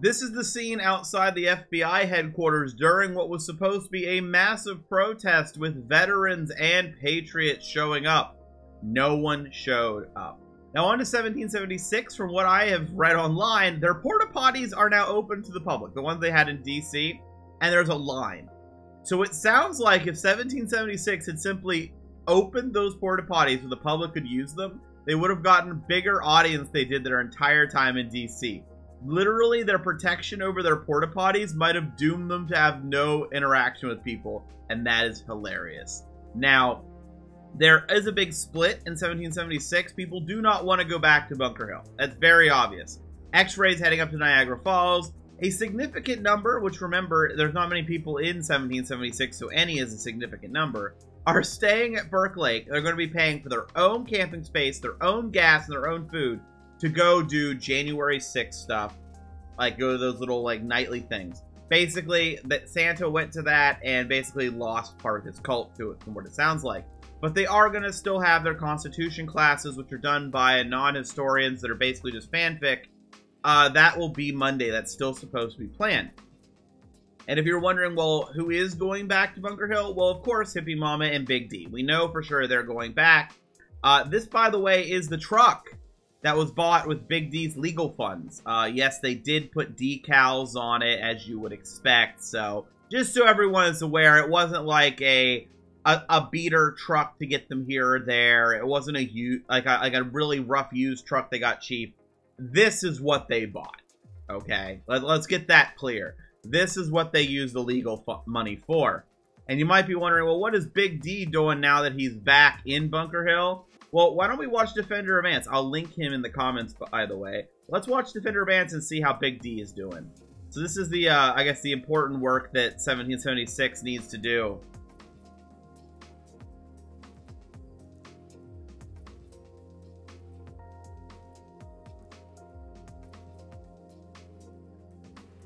This is the scene outside the FBI headquarters during what was supposed to be a massive protest with veterans and patriots showing up. No one showed up. Now, on to 1776. From what I have read online, their porta potties are now open to the public, the ones they had in DC, and there's a line. So it sounds like if 1776 had simply opened those porta potties so the public could use them, they would have gotten a bigger audience they did their entire time in DC. Literally, their protection over their porta potties might have doomed them to have no interaction with people, and that is hilarious. Now, there is a big split in 1776. People do not want to go back to Bunker Hill. That's very obvious. X-rays heading up to Niagara Falls. A significant number, which remember, there's not many people in 1776, so any is a significant number, are staying at Burke Lake. They're going to be paying for their own camping space, their own gas, and their own food to go do January 6th stuff. Like, go to those little, like, nightly things. Basically, that Santa went to that and basically lost part of his cult to it, from what it sounds like. But they are to still have their Constitution classes, which are done by non-historians that are basically just fanfic. Uh, that will be Monday. That's still supposed to be planned. And if you're wondering, well, who is going back to Bunker Hill? Well, of course, Hippie Mama and Big D. We know for sure they're going back. Uh, this, by the way, is the truck that was bought with Big D's legal funds. Uh, yes, they did put decals on it, as you would expect. So, just so everyone is aware, it wasn't like a a, a, beater truck to get them here or there. It wasn't a u like a, like a really rough used truck they got cheap. This is what they bought. Okay, Let, let's get that clear. This is what they use the legal money for. And you might be wondering, well, what is Big D doing now that he's back in Bunker Hill? Well, why don't we watch Defender of Ants? I'll link him in the comments, by the way. Let's watch Defender of Ants and see how Big D is doing. So this is the, uh, I guess, the important work that 1776 needs to do.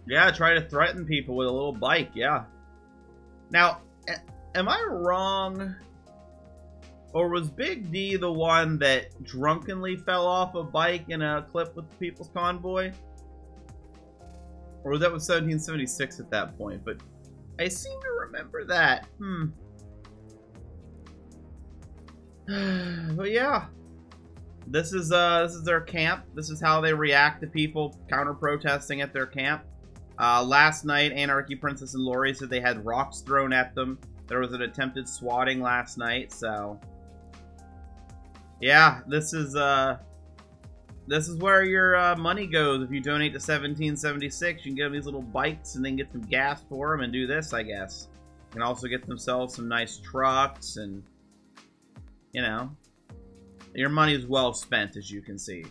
Yeah, try to threaten people with a little bike, yeah. Now, am I wrong? Or was Big D the one that drunkenly fell off a bike in a clip with the People's Convoy? Or was that was 1776 at that point? But I seem to remember that. Hmm. but yeah. This is uh this is their camp. This is how they react to people counter protesting at their camp. Uh, last night, Anarchy Princess and Lori said they had rocks thrown at them. There was an attempted swatting last night, so... Yeah, this is, uh... This is where your uh, money goes. If you donate to 1776, you can get them these little bikes and then get some gas for them and do this, I guess. You can also get themselves some nice trucks and, you know, your money is well spent, as you can see.